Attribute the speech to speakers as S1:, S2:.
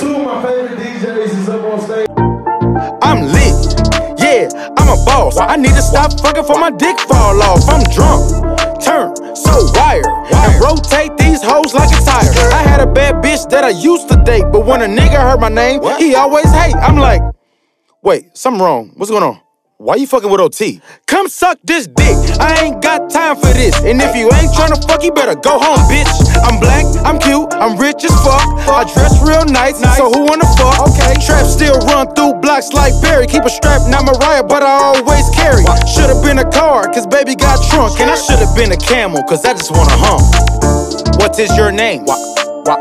S1: Two of my favorite DJs is up on stage.
S2: I'm lit, yeah, I'm a boss. I need to stop fucking for my dick fall off. I'm drunk, turn, so wired and rotate these hoes like a tire. I had a bad bitch that I used to date, but when a nigga heard my name, he always hate. I'm like, wait, something wrong. What's going on? Why you fucking with OT? Come suck this dick. I ain't got time for this. And if you ain't tryna fuck, you better go home, bitch. I'm black, I'm cute, I'm rich as fuck. I dress real nice, so who wanna fuck? Okay. Trap still run through blocks like Barry. Keep a strap, not Mariah, but I always carry. Should've been a car, cause baby got trunk. And I should've been a camel, cause I just wanna hump. What is your name? Why, why,